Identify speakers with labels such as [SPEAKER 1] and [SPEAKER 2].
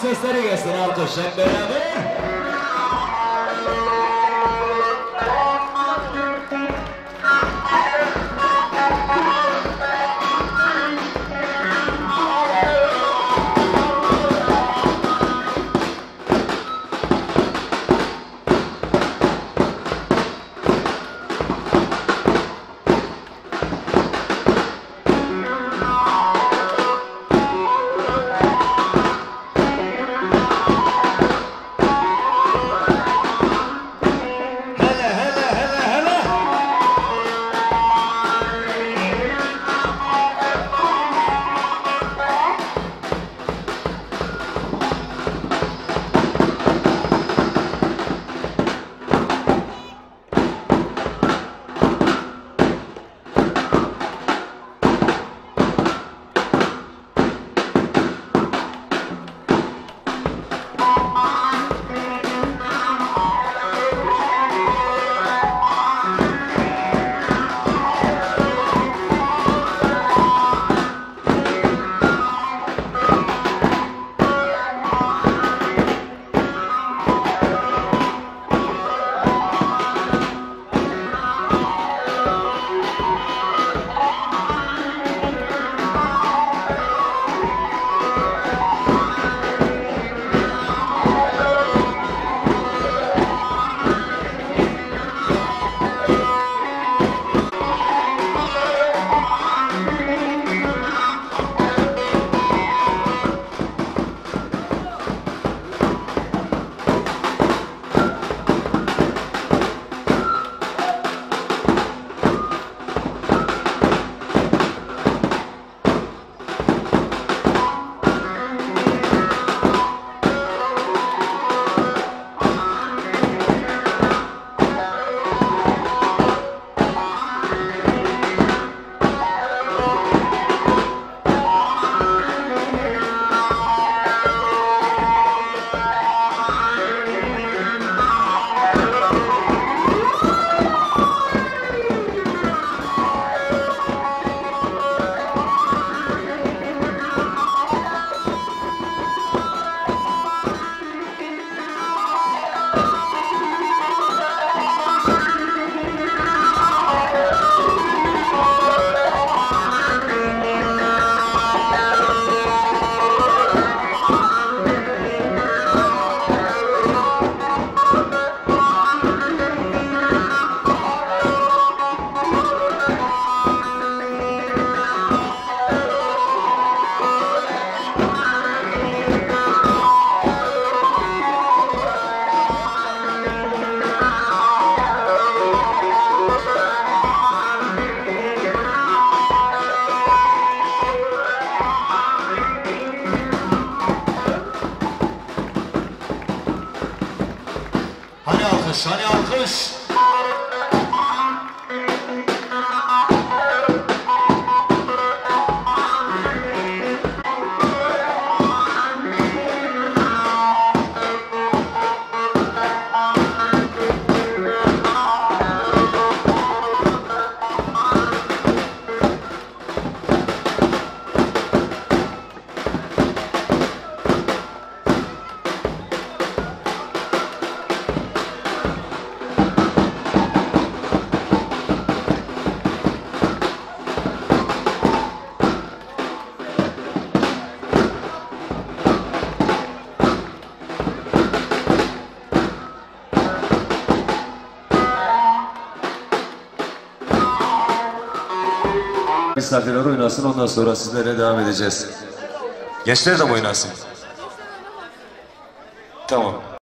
[SPEAKER 1] sexta liga, será o Coxé Beirama. Hani alkış, hani alkış.
[SPEAKER 2] Misafirler oynasın ondan sonra sizlere devam edeceğiz. Gençler de oynasın? Tamam.